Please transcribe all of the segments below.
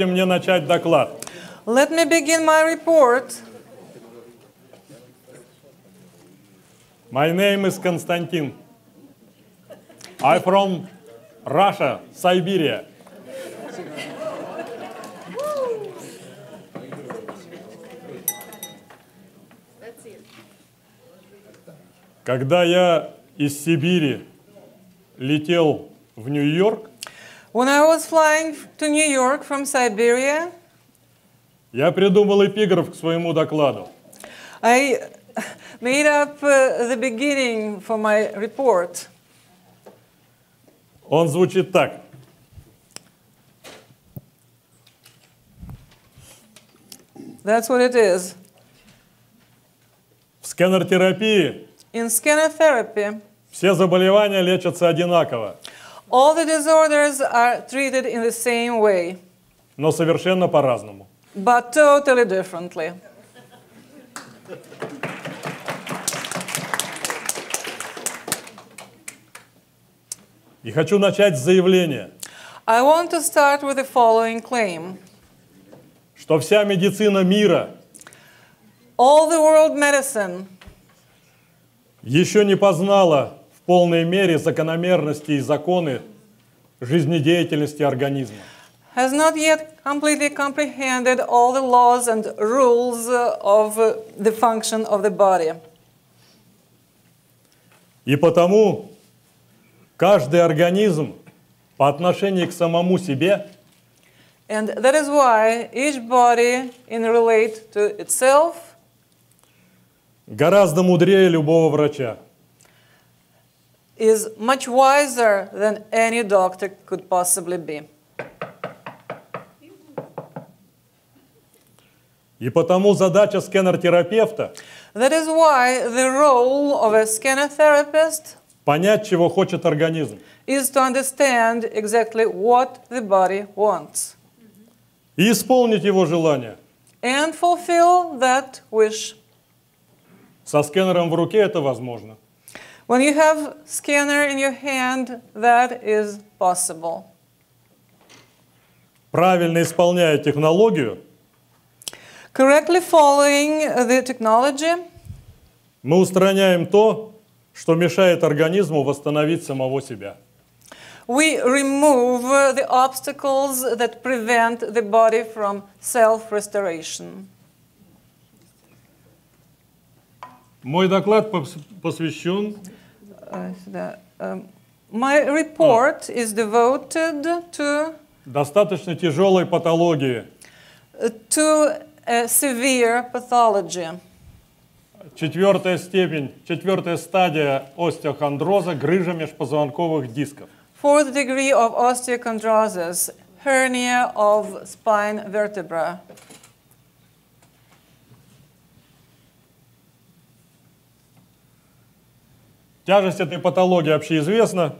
Позвольте мне начать доклад. Let me begin my report. My name is Konstantin. I'm from Russia, Siberia. Когда я из Сибири летел в Нью-Йорк, When I was flying to New York from Siberia, я придумал эпиграф к своему докладу. I made up uh, the beginning for my report. Он звучит так. That's what it is. В сканер-терапии In scanner therapy, все заболевания лечатся одинаково, all the disorders are treated in the same way, но совершенно по-разному. but totally differently. И хочу начать с заявления, I want to start with the following claim. что вся медицина мира All the world medicine еще не познала в полной мере закономерности и законы жизнедеятельности организма. has not yet completely comprehended all the laws and rules of the function of the body. И потому каждый организм по отношению к самому себе And that is why each body, in relate to itself, гораздо мудрее любого врача. Is much wiser than any doctor could possibly be. И потому задача сканер-терапевта That is why the role of a scanner therapist понять, чего хочет организм, is to understand exactly what the body wants и исполнить его желание. and fulfill that wish. Со сканером в руке это возможно. When you have scanner in your hand, that is possible. Правильно исполняя технологию, Correctly following the technology, мы устраняем то, что мешает организму восстановить самого себя. we remove the obstacles that prevent the body from self restoration. Мой доклад пос- посвящен Uh, um, my report is devoted to, достаточно тяжелой патологии, to a severe pathology. четвертая степень, четвертая стадия остеохондроза, грыжа межпозвонковых дисков. Fourth degree of osteochondrosis, hernia of spine vertebra. Тяжесть этой патологии общеизвестна,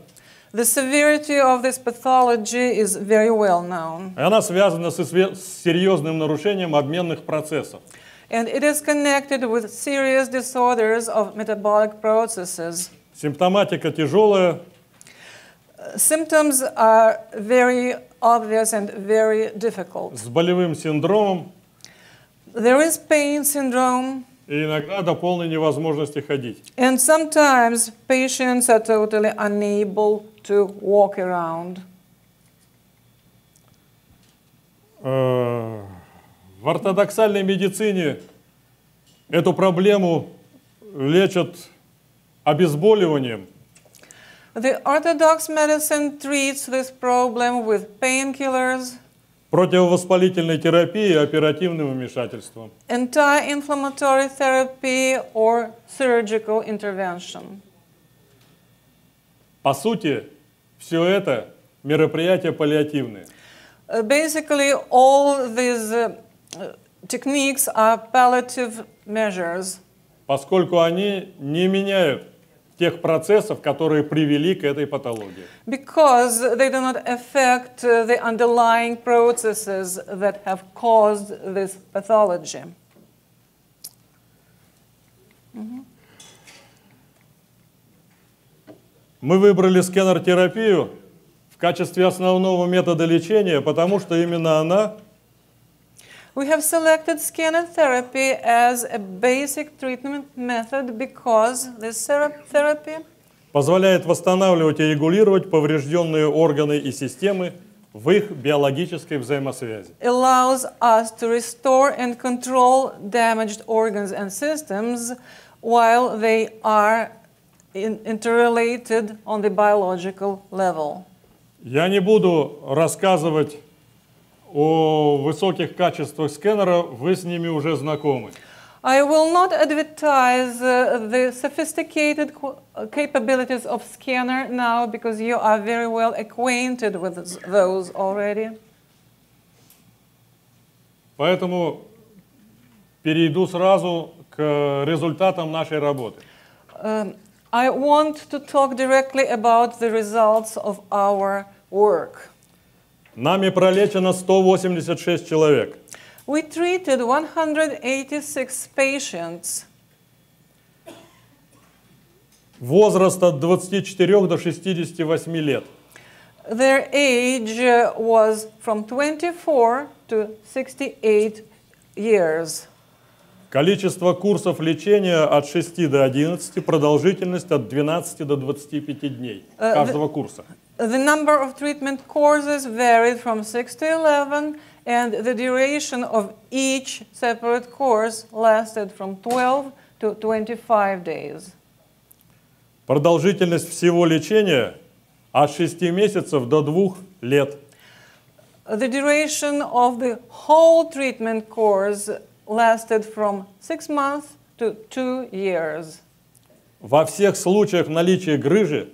The severity of this pathology is very well known, и она связана с серьезным нарушением обменных процессов. and it is connected with serious disorders of metabolic processes. Симптоматика тяжелая, Symptoms are very obvious and very difficult. с болевым синдромом There is pain syndrome, и иногда до полной невозможности ходить. and sometimes patients are totally unable to walk around. Э, В ортодоксальной медицине эту проблему лечат обезболиванием, The Orthodox medicine treats this problem with painkillers, противовоспалительной терапией и оперативным вмешательством. anti-inflammatory therapy, or surgical intervention. По сути, все это мероприятия паллиативные. Uh, basically, all these uh, techniques are palliative measures поскольку они не меняют тех процессов, которые привели к этой патологии. because they do not affect the underlying processes that have caused this pathology. Мы выбрали сканер-терапию в качестве основного метода лечения, потому что именно она We have selected scanner therapy as a basic treatment method because this thera- therapy позволяет восстанавливать и регулировать поврежденные органы и системы в их биологической взаимосвязи. allows us to restore and control damaged organs and systems while they are in- interrelated on the biological level. Я не буду рассказывать о высоких качествах скэнера, вы с ними уже знакомы. I will not advertise uh, the sophisticated qu- uh, capabilities of scanner now because you are very well acquainted with th- those already. Поэтому перейду сразу к результатам нашей работы. Um, I want to talk directly about the results of our work. Нами пролечено 186 человек. We treated 186 patients Возраст от 24 до 68 лет. Their age uh, was from 24 to 68 years. Количество курсов лечения от 6 до 11, продолжительность от 12 до 25 дней Э, каждого курса. The number of treatment courses varied from 6 to 11, and the duration of each separate course lasted from 12 to 25 days. Продолжительность всего лечения от 6 месяцев до 2 лет. The duration of the whole treatment course lasted from 6 months to 2 years. Во всех случаях наличия грыжи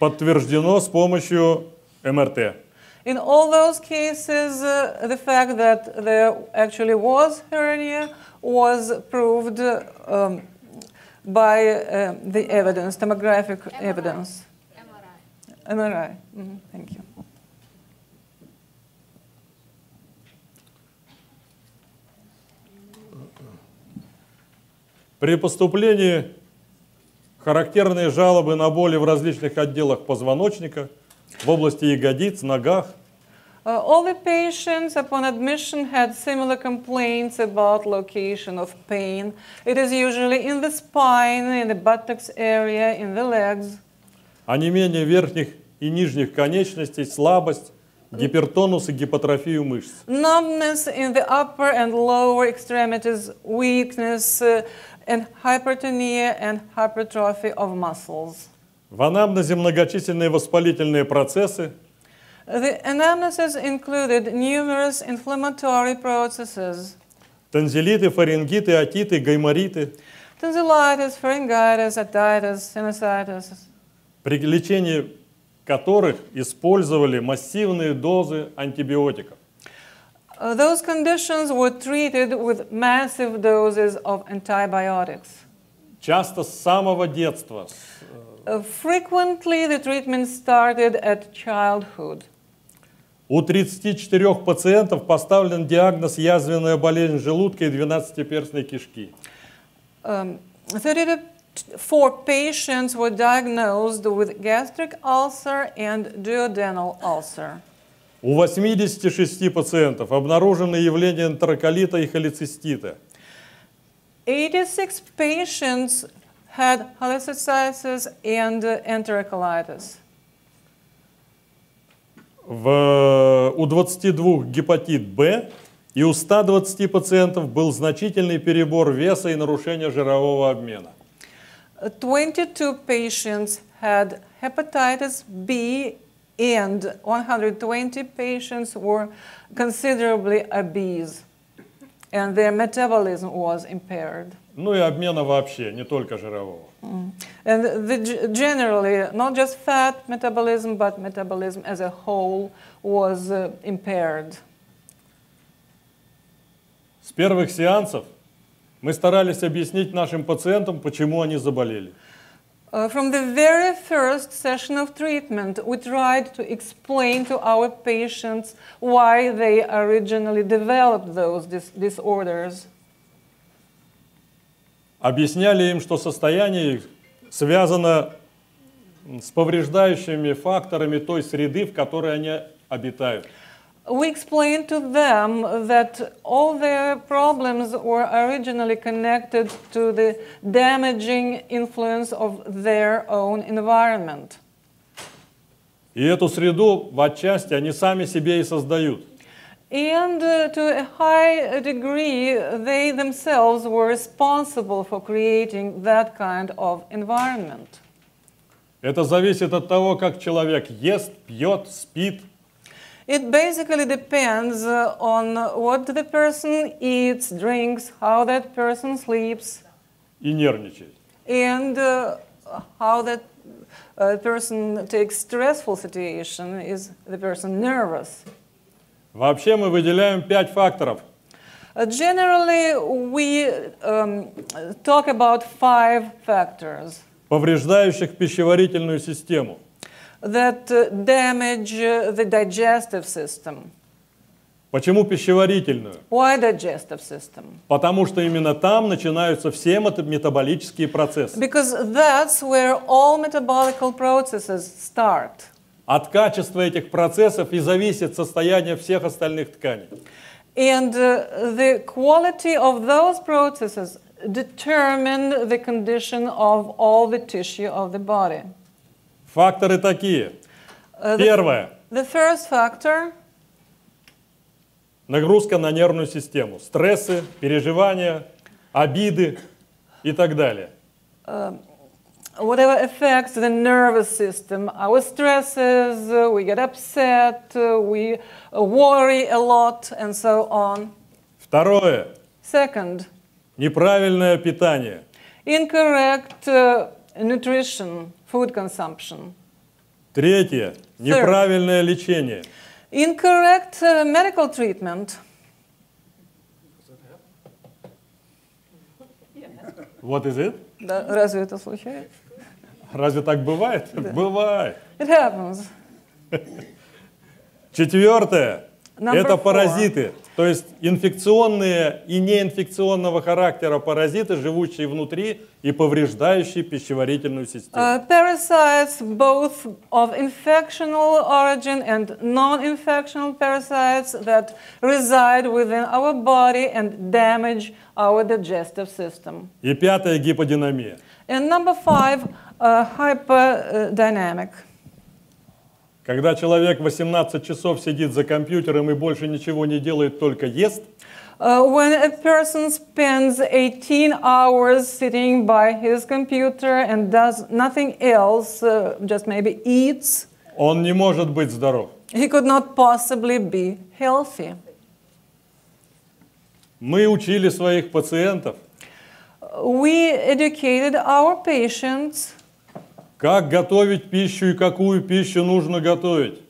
подтверждено с помощью МРТ. In all those cases, uh, the fact that there actually was hernia was proved um, by uh, the evidence, demographic evidence. MRI. Mhm, thank you. При поступлении характерные жалобы на боли в различных отделах позвоночника, в области ягодиц, ногах, Uh, all the patients upon admission had similar complaints about location of pain. It is usually in the spine, in the buttocks area, in the legs. онемение верхних и нижних конечностей, слабость, гипертонус и гипотрофию мышц. numbness in the upper and lower extremities, weakness, uh, and hypertonia and hypertrophy of muscles. В анамнезе многочисленные воспалительные процессы, The anamnesis included numerous inflammatory processes танзелиты, фарингиты, отиты, гаймориты. tonsillitis, pharyngitis, otitis, sinusitis, при лечении которых использовали массивные дозы антибиотиков. Uh, those conditions were treated with massive doses of antibiotics. Часто с самого детства. с- Uh, frequently, the treatment started at childhood. У 34 пациентов поставлен диагноз язвенная болезнь желудка и 12-перстной кишки. Um, 34 patients were diagnosed with gastric ulcer and duodenal ulcer. У 86 пациентов обнаружены явления энтероколита и холецистита. 86 patients had cholecystitis and enterocolitis. В, у 22 гепатит Б и у 120 пациентов был значительный перебор веса и нарушение жирового обмена. Uh, 22 patients had hepatitis B, and 120 patients were considerably obese, and their metabolism was impaired. Ну и обмена вообще, не только жирового. And the, g- generally, not just fat metabolism, but metabolism as a whole was uh, impaired. С первых сеансов мы старались объяснить нашим пациентам, почему они заболели. Uh, from the very first session of treatment, we tried to explain to our patients why they originally developed those dis- disorders. Объясняли им, что состояние их связано с повреждающими факторами той среды, в которой они обитают. We explained to them that all their problems were originally connected to the damaging influence of their own environment. И эту среду в отчасти они сами себе и создают. And uh, to a high degree, they themselves were responsible for creating that kind of environment. Это зависит от того, как человек ест, пьет, спит, It basically depends uh, on what the person eats, drinks, how that person sleeps, и нервничает. and uh, how that uh, person takes stressful situation. Is the person nervous? Вообще мы выделяем пять факторов. Uh, generally, we um, talk about five factors повреждающих пищеварительную систему. That uh, damage uh, the digestive system. Почему пищеварительную? Why digestive system? Потому что именно там начинаются все мета- метаболические процессы. Because that's where all metabolical processes start. От качества этих процессов и зависит состояние всех остальных тканей. And uh, the quality of those processes determine the condition of all the tissue of the body. Факторы такие. Uh, Первое. the first factor Нагрузка на нервную систему. Стрессы, переживания, обиды и так далее. whatever affects the nervous system, our stresses, uh, we get upset, uh, we uh, worry a lot, and so on. Второе. Second, Неправильное питание. incorrect uh, nutrition, food consumption. Третье. Неправильное лечение. Incorrect uh, medical treatment. What is it? Да, разве это случается? Разве так бывает? Бывает. It happens. Четвертое. Это паразиты. То есть инфекционные и неинфекционного характера паразиты, живущие внутри и повреждающие пищеварительную систему. Uh, parasites, both of infectional origin and non-infectional parasites that reside within our body and damage our digestive system. И пятое гиподинамия. And number five, uh, hyperdynamic. Когда человек 18 часов сидит за компьютером и больше ничего не делает, только ест, Uh, when a person spends 18 hours sitting by his computer and does nothing else, uh, just maybe eats, он не может быть здоров. he could not possibly be healthy. Мы учили своих пациентов, We educated our patients как готовить пищу и какую пищу нужно готовить.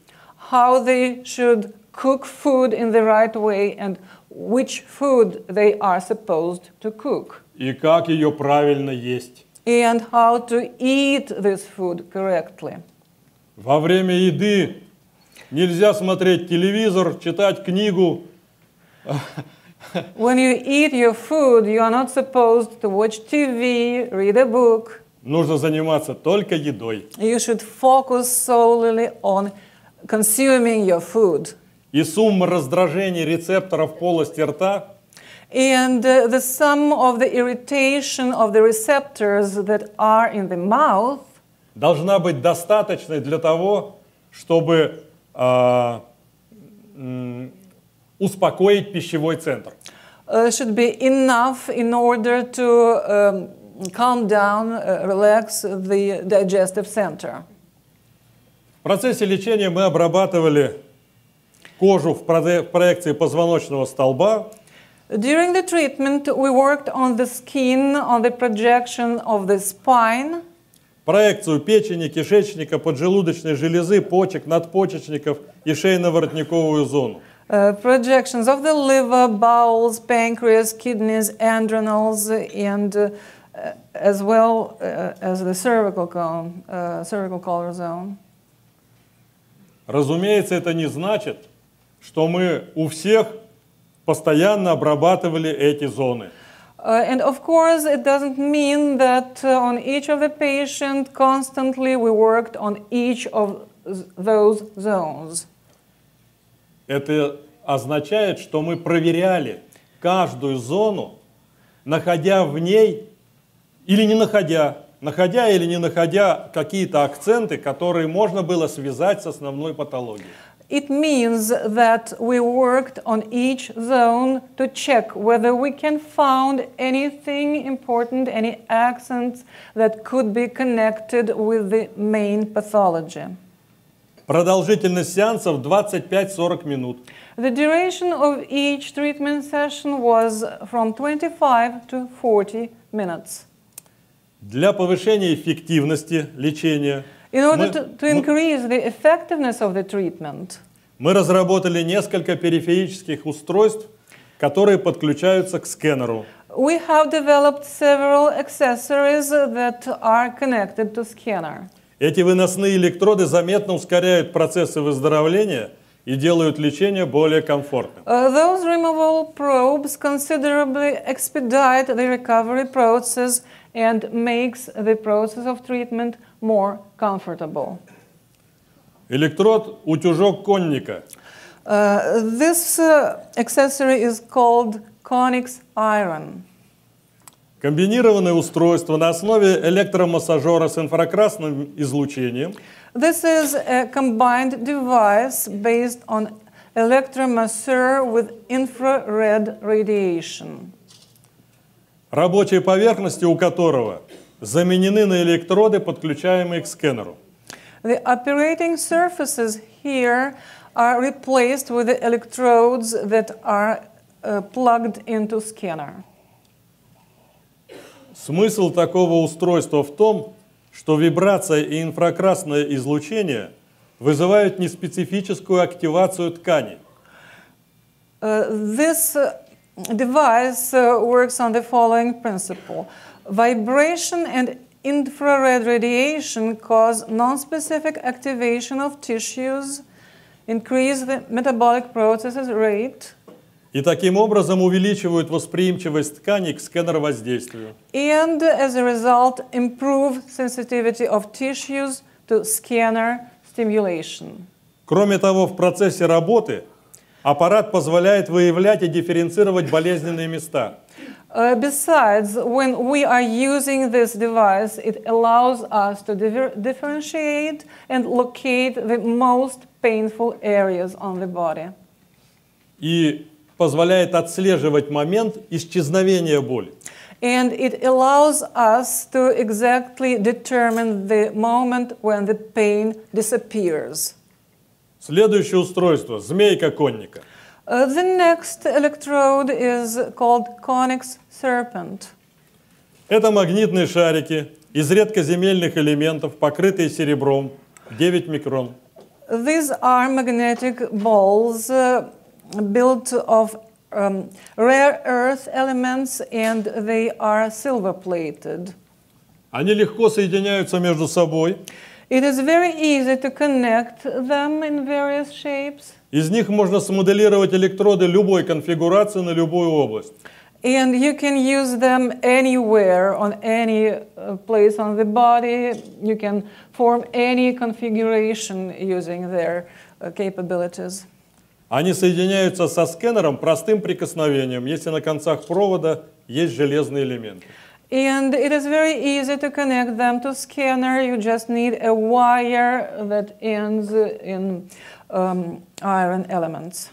how they should cook food in the right way and which food they are supposed to cook, И как ее правильно есть. and how to eat this food correctly. Во время еды нельзя смотреть телевизор, читать книгу, When you eat your food, you are not supposed to watch TV, read a book. Нужно заниматься только едой. You should focus solely on consuming your food. И сумма раздражений рецепторов полости рта And uh, the sum of the irritation of the receptors that are in the mouth должна быть достаточной для того, чтобы а, м, успокоить пищевой центр. uh, should be enough in order to um, calm down, uh, relax the digestive center. В процессе лечения мы обрабатывали кожу в проекции позвоночного столба, During the treatment, we worked on the skin, on the projection of the spine, проекцию печени, кишечника, поджелудочной железы, почек, надпочечников и шейно-воротниковую зону. uh, projections of the liver, bowels, pancreas, kidneys, adrenals, and uh, uh, as well uh, as the cervical cone, uh, cervical collar zone. Разумеется, это не значит, что мы у всех постоянно обрабатывали эти зоны. Uh, and of course, it doesn't mean that uh, on each of the patient constantly we worked on each of th- those zones. Это означает, что мы проверяли каждую зону, находя в ней или не находя, находя или не находя какие-то акценты, которые можно было связать с основной патологией. It means that we worked on each zone to check whether we can find anything important, any accents that could be connected with the main pathology. Продолжительность сеансов 25-40 минут. The duration of each treatment session was from 25 to 40 minutes. Для повышения эффективности лечения In order мы, to, to increase the effectiveness of the treatment, мы разработали несколько периферических устройств, которые подключаются к скэнеру. we have developed several accessories that are connected to scanner. Эти выносные электроды заметно ускоряют процессы выздоровления и делают лечение более комфортным. Uh, those removable probes considerably expedite the recovery process and makes the process of treatment more comfortable. Электрод утюжок конника. Uh, this uh, accessory is called Conix iron. Комбинированное устройство на основе электромассажера с инфракрасным излучением This is a combined device based on electromasseur with infrared radiation. Рабочие поверхности у которого заменены на электроды, подключаемые к скэнеру. The operating surfaces here are replaced with the electrodes that are uh, plugged into scanner. Смысл такого устройства в том, что вибрация и инфракрасное излучение вызывают неспецифическую активацию ткани. Uh, this device uh, works on the following principle vibration and infrared radiation cause non-specific activation of tissues, increase the metabolic processes rate, И таким образом увеличивают восприимчивость ткани к скэнер-воздействию. and as a result, improve sensitivity of tissues to scanner stimulation. Кроме того, в процессе работы аппарат позволяет выявлять и дифференцировать болезненные места. Uh, besides, when we are using this device, it allows us to differ- differentiate and locate the most painful areas on the body. и позволяет отслеживать момент исчезновения боли. And it allows us to exactly determine the moment when the pain disappears. Следующее устройство – змейка конника. Uh, the next electrode is called Conix serpent. Это магнитные шарики из редкоземельных элементов, покрытые серебром, 9 микрон. These are magnetic balls uh, built of um, rare earth elements and they are silver plated. Они легко соединяются между собой. It is very easy to connect them in various shapes. Из них можно смоделировать электроды любой конфигурации на любую область. And you can use them anywhere on any uh, place on the body. You can form any configuration using their uh, capabilities. Они соединяются со скэнером простым прикосновением, если на концах провода есть железные элементы. And it is very easy to connect them to scanner. You just need a wire that ends in um, iron elements.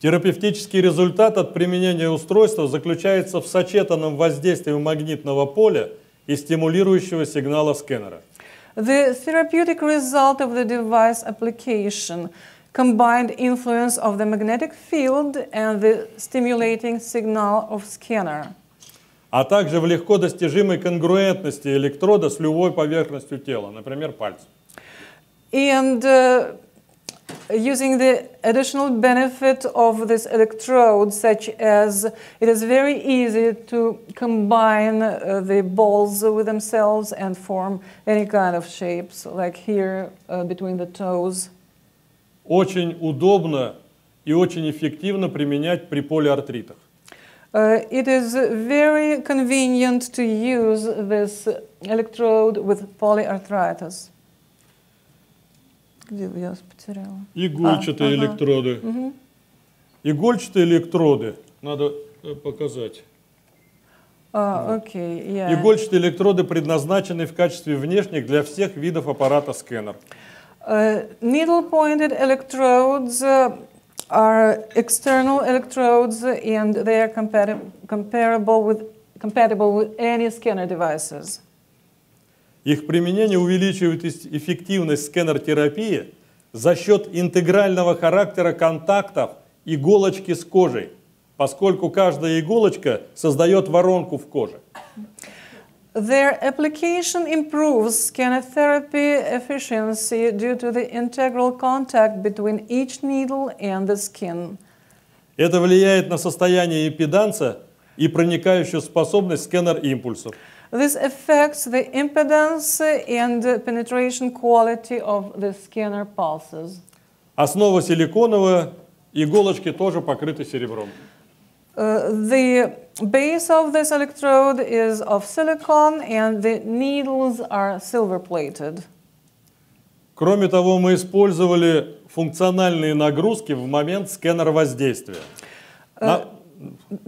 Терапевтический результат от применения устройства заключается в сочетанном воздействии магнитного поля и стимулирующего сигнала скэнера. The therapeutic result of the device application combined influence of the magnetic field and the stimulating signal of scanner. А также в легко достижимой конгруентности электрода с любой поверхностью тела, например, пальцем. And uh, using the additional benefit of this electrode, such as it is very easy to combine uh, the balls with themselves and form any kind of shapes, like here uh, between the toes. Очень удобно и очень эффективно применять при полиартритах. Uh, it is very convenient to use this electrode with polyarthritis. Где я потеряла? Игольчатые А, ага. электроды. Игольчатые электроды. Надо э, показать. А, окей, yeah. Игольчатые электроды предназначены в качестве внешних для всех видов аппарата сканер. Uh, needle-pointed electrodes uh, are external electrodes and they are compati- comparable with, compatible with any scanner devices. Их применение увеличивает эффективность сканер-терапии за счет интегрального характера контактов иголочки с кожей, поскольку каждая иголочка создает воронку в коже. Their application improves scanner therapy efficiency due to the integral contact between each needle and the skin. Это влияет на состояние импеданса и проникающую способность сканер-импульсов. This affects the impedance and penetration quality of the scanner pulses. Основа силиконовая, иголочки тоже покрыты серебром. Uh, the base of this electrode is of silicon and the needles are silver plated. Кроме того, мы использовали функциональные нагрузки в момент сканера воздействия. На-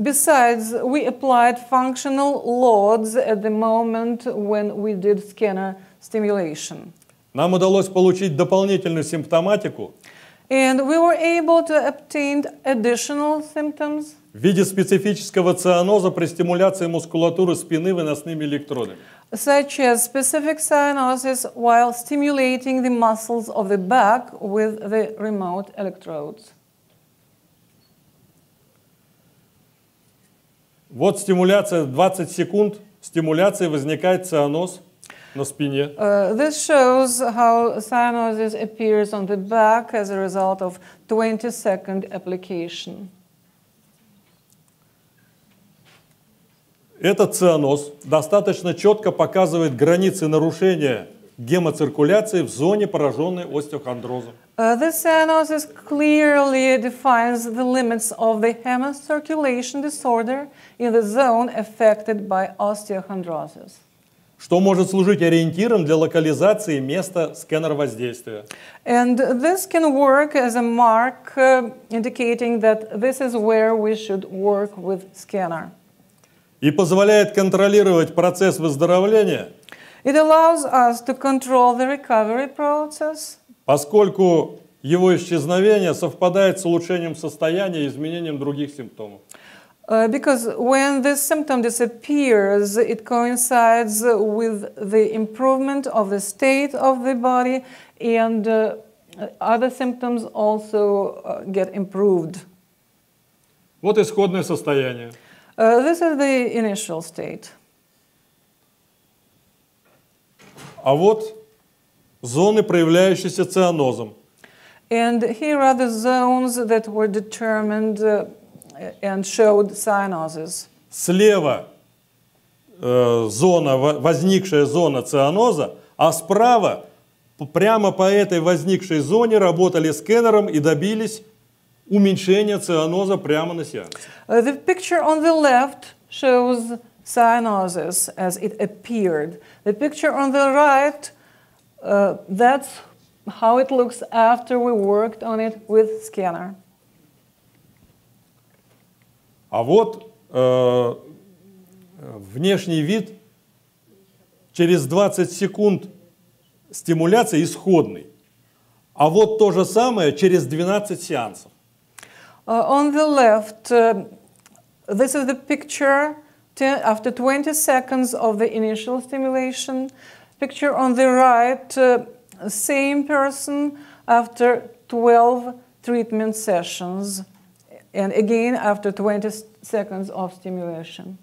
Besides, we applied functional loads at the moment when we did scanner stimulation. Нам удалось получить дополнительную симптоматику And we were able to obtain additional symptoms В виде специфического цианоза при стимуляции мускулатуры спины выносными электродами. such as specific cyanosis while stimulating the muscles of the back with the remote electrodes. Вот стимуляция 20 секунд, стимуляции возникает цианоз на спине. Uh, this shows how cyanosis appears on the back as a result of 20 second application. Этот цианоз достаточно четко показывает границы нарушения гемоциркуляции в зоне, пораженной остеохондрозом. Uh, this cyanosis clearly defines the limits of the hemocirculation disorder in the zone affected by osteochondrosis. что может служить ориентиром для локализации места сканера воздействия. And this can work as a mark uh, indicating that this is where we should work with scanner. И позволяет контролировать процесс выздоровления, It allows us to control the recovery process поскольку его исчезновение совпадает с улучшением состояния и изменением других симптомов. uh, because when this symptom disappears, it coincides with the improvement of the state of the body and uh, other symptoms also uh, get improved. Вот исходное состояние. Uh, this is the initial state. А вот зоны, проявляющиеся цианозом. And here are the zones that were determined uh, and showed cyanosis. Слева э, зона, во- возникшая зона цианоза, а справа прямо по этой возникшей зоне работали сканером и добились уменьшения цианоза прямо на сеансе. Uh, the picture on the left shows cyanosis as it appeared. The picture on the right, uh, that's how it looks after we worked on it with scanner. А вот э, внешний вид через 20 секунд стимуляции исходный. А вот то же самое через 12 сеансов. Uh, on the left, uh, this is the picture te- after 20 seconds of the initial stimulation. Picture on the right, uh, same person after 12 treatment sessions. And again after 20 s- seconds of stimulation.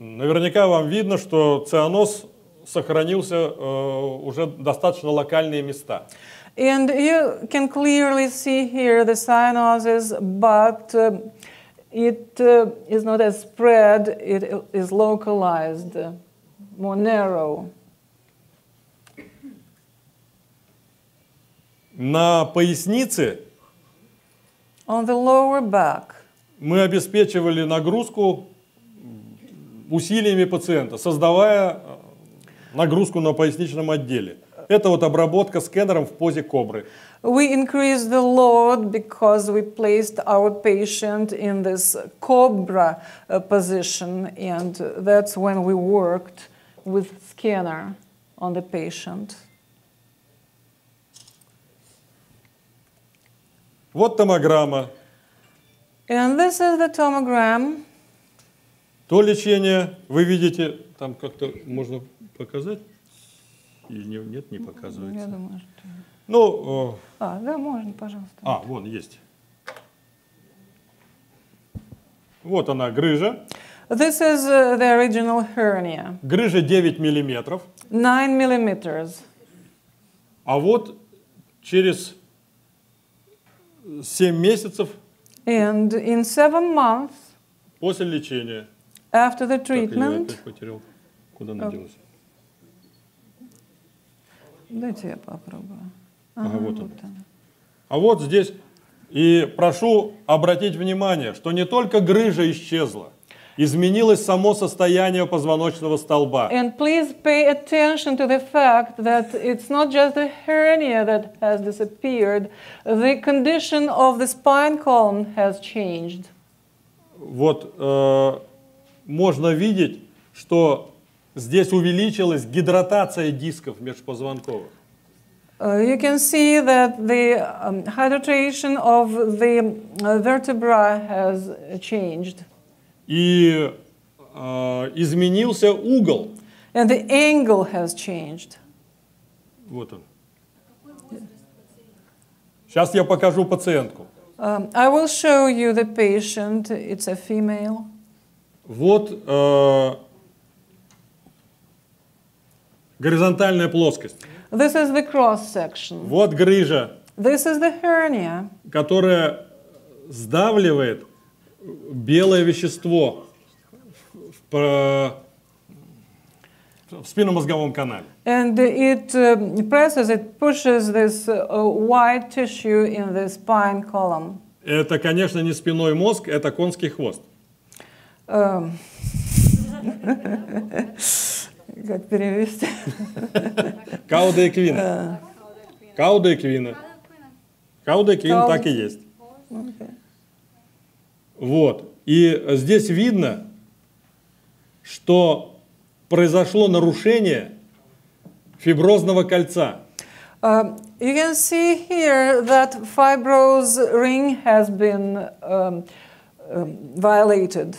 Наверняка вам видно, что цианоз сохранился э, уже достаточно локальные места. And you can clearly see here the cyanosis, but uh, it uh, is not as spread, it is localized, uh, more narrow. На пояснице On the lower back, мы обеспечивали нагрузку усилиями пациента, создавая э, нагрузку на поясничном отделе. Это вот обработка сканером в позе кобры. We increased the load because we placed our patient in this cobra uh, position, and that's when we worked with scanner on the patient. Вот томограмма. And this is the tomogram. То лечение, вы видите, там как-то можно показать? Или не- нет, не Я показывается. думаю, что... Ну, э, А, да, можно, пожалуйста. а, вон есть. Вот она, грыжа. This is uh, the original hernia, Грыжа 9 миллиметров. 9 millimeters. А вот через 7 месяцев And in seven months после лечения. after the Так, я treatment, опять потерял. Куда она делась? Дайте я попробую. Ага, вот он. она. А вот здесь, и прошу обратить внимание, что не только грыжа исчезла, изменилось само состояние позвоночного столба. And please pay attention to the fact that it's not just the hernia that has disappeared, the condition of the spine column has changed. Вот э, можно видеть, что здесь увеличилась гидратация дисков межпозвонковых. Uh, you can see that the um, hydration of the uh, vertebra has uh, changed. И э, изменился угол. And the angle has changed. Вот он. Сейчас я покажу пациентку. Um, I will show you the patient. It's a female. Вот э, горизонтальная плоскость. This is the cross section. Вот грыжа, This is the hernia. которая сдавливает белое вещество в, про- в спинномозговом канале. And it um, presses, it pushes this uh, white tissue in the spine column. Это, конечно, не спиной мозг, это конский хвост. Um, Как перевести? Кауда эквина. Кауда эквина. Кауда эквина Кауда. так и есть. Вот. И здесь видно, что произошло нарушение фиброзного кольца. Um, you can see here that fibrous ring has been um, um, violated.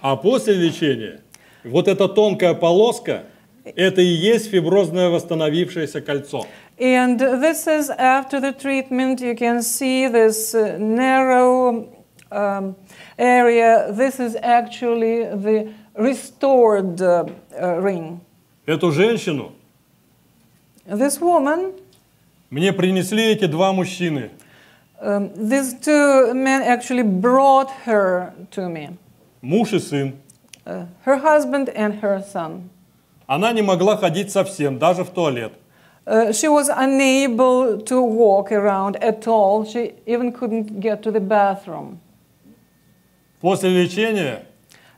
А после лечения вот эта тонкая полоска, это и есть фиброзное восстановившееся кольцо. And this is after the treatment, you can see this uh, narrow um, area. This is actually the restored uh, uh, ring. Эту женщину This woman, мне принесли эти два мужчины. um, these two men actually brought her to me Муж и сын. Uh, her husband and her son. Она не могла ходить совсем, даже в туалет. Uh, she was unable to walk around at all. She even couldn't get to the bathroom. После лечения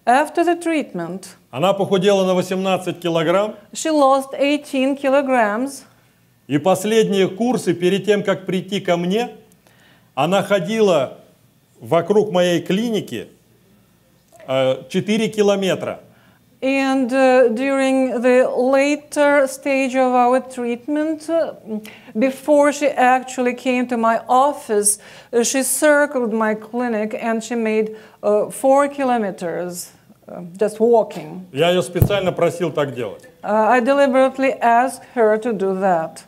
After the treatment, она похудела на 18 килограмм. she lost 18 kilograms. И последние курсы, перед тем, как прийти ко мне, она ходила вокруг моей клиники э, 4 километра. And uh, during the later stage of our treatment, uh, before she actually came to my office, uh, she circled my clinic and she made uh, four kilometers uh, just walking. Я ее специально просил так делать. Uh, I deliberately asked her to do that.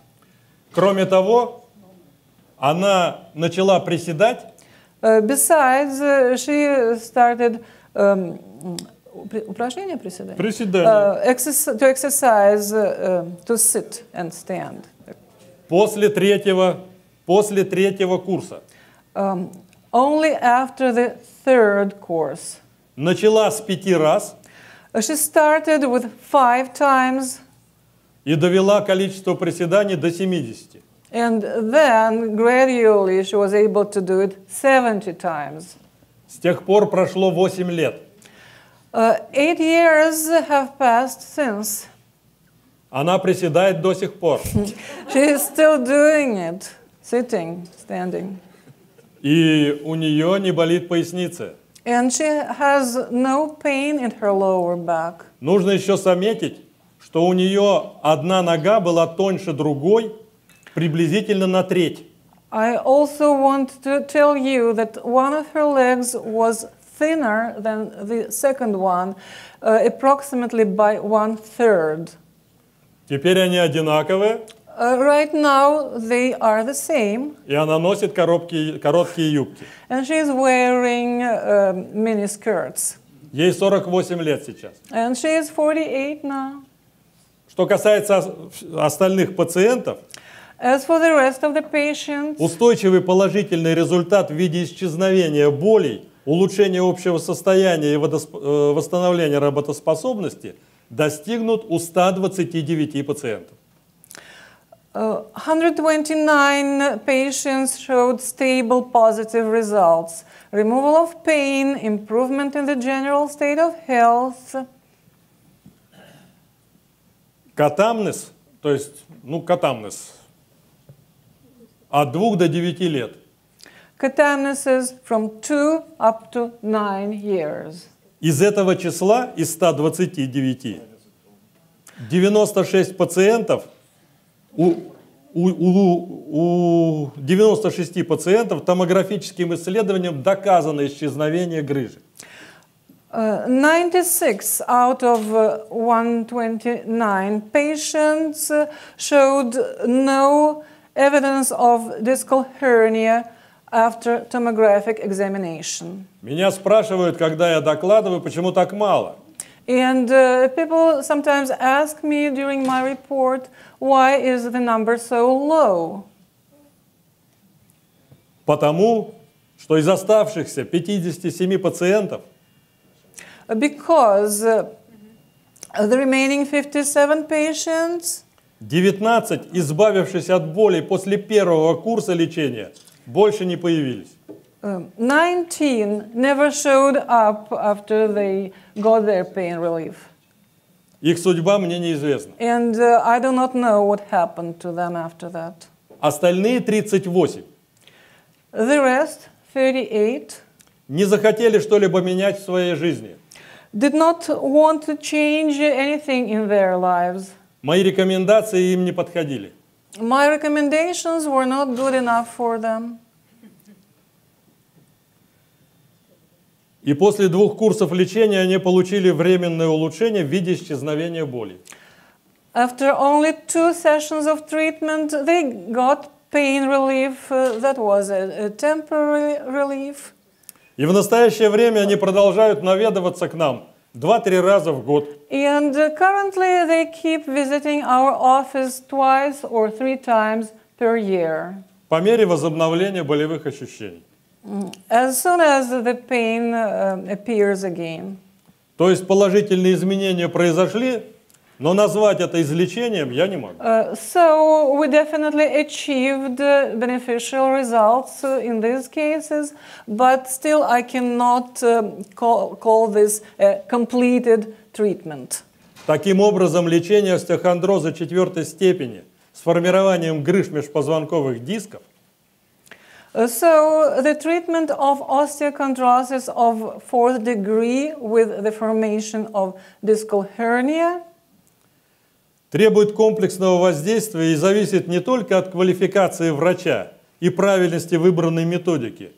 Кроме того, она начала приседать, Uh, besides, uh, she started um, упражнения приседания? приседание, Uh, exercise, to exercise, uh, uh, to sit and stand. после третьего, после третьего курса. Um, only after the third course. Начала с пяти раз Uh, she started with five times и довела количество приседаний до 70. And then gradually she was able to do it 70 times. С тех пор прошло 8 лет. Uh, eight years have passed since. Она приседает до сих пор. She is still doing it, sitting, standing. И у нее не болит поясница. And she has no pain in her lower back. Нужно еще заметить, что у нее одна нога была тоньше другой приблизительно на треть. I also want to tell you that one of her legs was thinner than the second one, uh, approximately by one third. Теперь они одинаковые, Uh, right now they are the same, и она носит коробки, короткие юбки. and she is wearing uh, mini skirts. Ей 48 лет сейчас. And she is 48 now. Что касается ос- остальных пациентов, As for the rest of the patients, устойчивый положительный результат в виде исчезновения болей, улучшения общего состояния и водосп- э, восстановления работоспособности достигнут у 129 пациентов. Uh, 129 patients showed stable positive results. Removal of pain, improvement in the general state of health. Катамнес, то есть, ну, катамнес, от 2 до 9 лет. Catamnesis from 2 up to 9 years. Из этого числа, из 129, 96 пациентов, у, у, у, у 96 пациентов томографическим исследованием доказано исчезновение грыжи. Uh, 96 out of uh, 129 patients uh, showed no evidence of discal hernia after tomographic examination. Меня спрашивают, когда я докладываю, почему так мало. And uh, people sometimes ask me during my report, why is the number so low? Потому что из оставшихся 57 пациентов Because uh, the remaining 57 patients, 19, избавившись от болей после первого курса лечения, больше не появились. um, 19 never showed up after they got their pain relief. Их судьба мне неизвестна. And uh, I do not know what happened to them after that. Остальные 38 The rest, 38, не захотели что-либо менять в своей жизни. did not want to change anything in their lives. Мои рекомендации им не подходили. My recommendations were not good enough for them. И после двух курсов лечения они получили временное улучшение в виде исчезновения боли. After only two sessions of treatment, they got pain relief uh, that was a, a temporary relief. И в настоящее время они продолжают наведываться к нам 2-3 раза в год. And uh, currently, they keep visiting our office twice or three times per year. по мере возобновления болевых ощущений. As soon as the pain uh, appears again. То есть положительные изменения произошли, но назвать это излечением я не могу. Uh, so we definitely achieved uh, beneficial results uh, in these cases, but still I cannot um, call, call this a completed treatment. Таким образом, лечение остеохондроза четвертой степени с формированием грыж межпозвонковых дисков Uh, so the treatment of osteochondrosis of fourth degree with the formation of discal hernia требует комплексного воздействия и зависит не только от квалификации врача и правильности выбранной методики,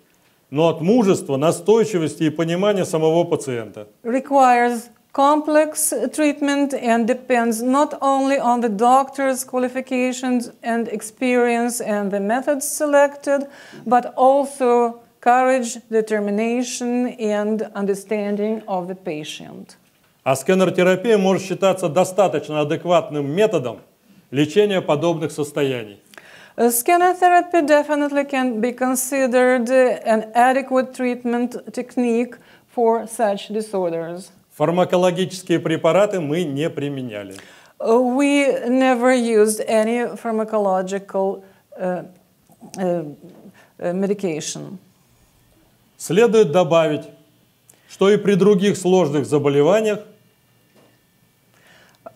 но от мужества, настойчивости и понимания самого пациента. requires complex treatment and depends not only on the doctor's qualifications and experience and the methods selected, but also courage, determination, and understanding of the patient. А сканер-терапия может считаться достаточно адекватным методом лечения подобных состояний. Scanner therapy definitely can be considered an adequate treatment technique for such disorders. Фармакологические препараты мы не применяли. Uh, We never used any pharmacological uh, uh, uh, medication. Следует добавить, что и при других сложных заболеваниях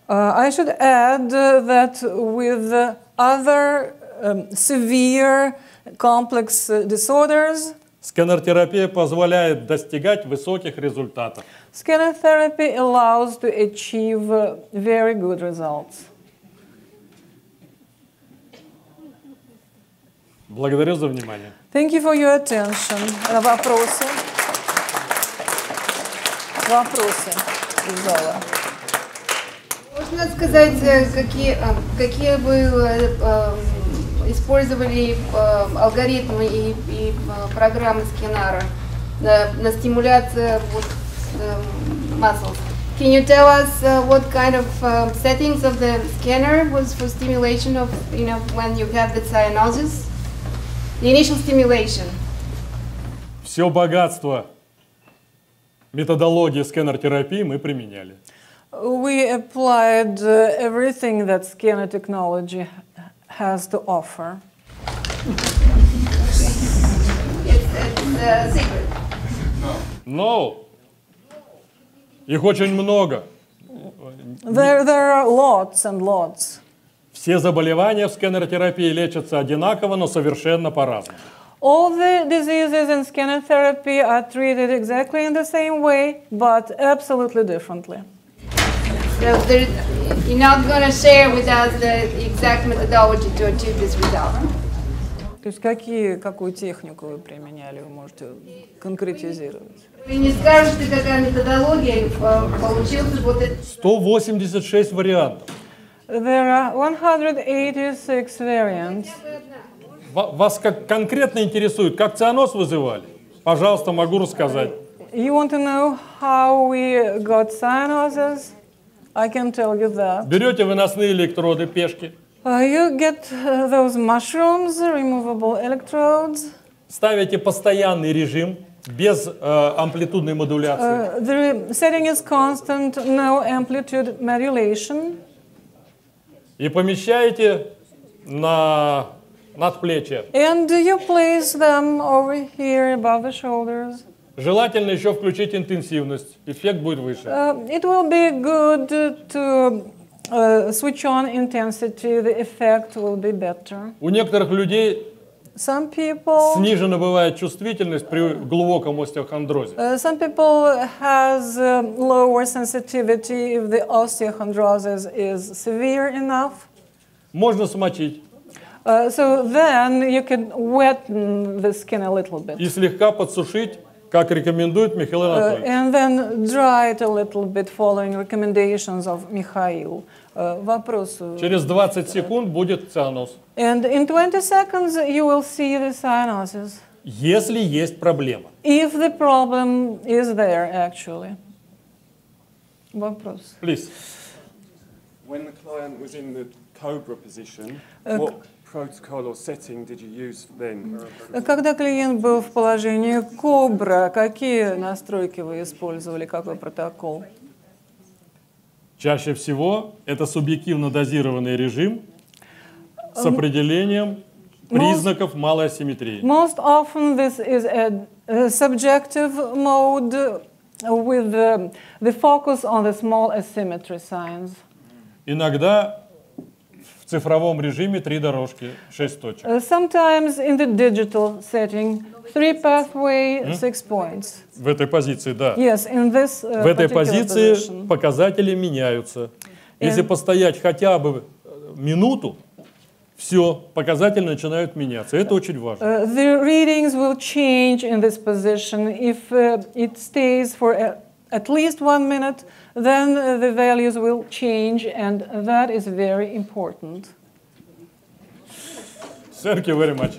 I should add uh, that with uh, other um, severe complex uh, disorders, сканертерапия позволяет достигать высоких результатов. scanner therapy allows to achieve uh, very good results. Благодарю за внимание. Thank you for your attention. Uh, Вопросы? Вопросы из зала. Можно сказать, э, какие, а, какие вы э, э, использовали э, алгоритмы и, и, э, программы скинара на, на стимуляцию вот, э, muscles? Can you tell us uh, what kind of uh, settings of the scanner was for stimulation of, you know, when you have the cyanosis? The initial stimulation. Все богатство методологии сканер-терапии мы применяли. We applied uh, everything that scanner technology has to offer. It's, it's a secret. Но их очень много. There, there are lots and lots. Все заболевания в сканер-терапии лечатся одинаково, но совершенно по-разному. All the diseases in scanner therapy are treated exactly in the same way, but absolutely differently. So there, you're not going to share with us the exact methodology to achieve this result. То есть какие, какую технику вы применяли, вы можете конкретизировать? Вы не скажете, какая методология э, получился вот этот 186 вариантов. There are 186 variants. Ва- Вас как конкретно интересует, как цианоз вызывали? Пожалуйста, могу рассказать. You want to know how we got cyanosis? I can tell you that. Берете выносные электроды, пешки, Uh, you get uh, those mushrooms, removable electrodes. ставите постоянный режим без э, амплитудной модуляции. Uh, the setting is constant, no amplitude modulation. и помещаете на надплечье. And you place them over here above the shoulders. Желательно еще включить интенсивность, эффект будет выше. Uh, it will be good to uh, switch on intensity, the effect will be better. У некоторых людей Some people, снижена бывает чувствительность при глубоком остеохондрозе. uh, some people has uh, lower sensitivity if the osteochondrosis is severe enough. Можно смочить Uh, so then you can wetten the skin a little bit. и слегка подсушить, как рекомендует Михаил Uh, Анатольевич. and then dry it a little bit following recommendations of Mikhail. Uh, вопрос. uh, Через 20 секунд будет цианоз. And in 20 seconds you will see the cyanosis. Если есть проблема. If the problem is there actually. Вопрос. Please. When the client was in the cobra position, what protocol or setting did you use then? Когда клиент был в положении кобра, какие настройки вы использовали, какой протокол? Чаще всего это субъективно дозированный режим с определением признаков малой асимметрии. Most often this is a, a subjective mode with the, the focus on the small asymmetry signs. Иногда в цифровом режиме три дорожки, шесть точек. Uh, sometimes in the digital setting, three pathway, six points. В этой позиции, да. Yes, in this uh, В этой позиции position. показатели меняются. Если And- постоять хотя бы э, минуту, все, показатели начинают меняться. Это очень важно. Uh, the readings will change in this position. If uh, it stays for a, at least one minute, then uh, the values will change, and that is very important. Thank you very much.